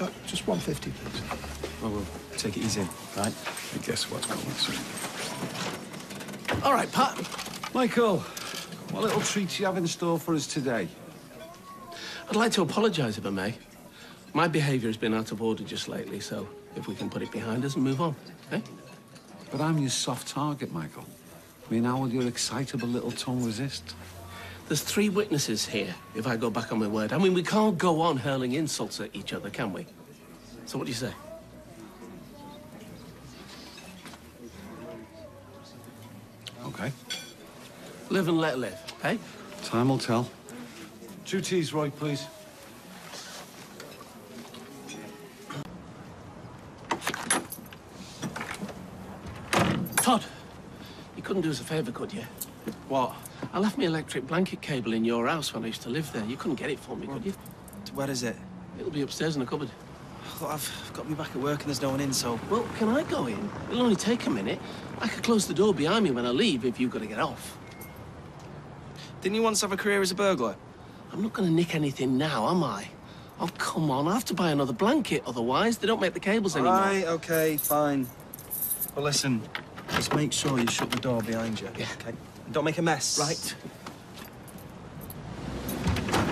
Uh, just 150, please. Well, we'll take it easy, right? I guess what's coming soon. All right, Pat. Michael, what little treats you have in store for us today? I'd like to apologise if I may. My behaviour has been out of order just lately, so if we can put it behind us and move on, eh? But I'm your soft target, Michael. I mean, how will your excitable little tongue resist? There's three witnesses here, if I go back on my word. I mean, we can't go on hurling insults at each other, can we? So what do you say? Okay. Live and let live, eh? Time will tell. Two teas, Roy, please. Todd, you couldn't do us a favour, could you? What? I left my electric blanket cable in your house when I used to live there. You couldn't get it for me, could you? Where is it? It'll be upstairs in the cupboard. Look, I've got to be back at work and there's no one in, so... Well, can I go in? It'll only take a minute. I could close the door behind me when I leave if you've got to get off. Didn't you once have a career as a burglar? I'm not going to nick anything now, am I? Oh, come on. I have to buy another blanket, otherwise they don't make the cables anymore. Right, okay, fine. But listen, just make sure you shut the door behind you. Yeah. Okay? Don't make a mess. Right.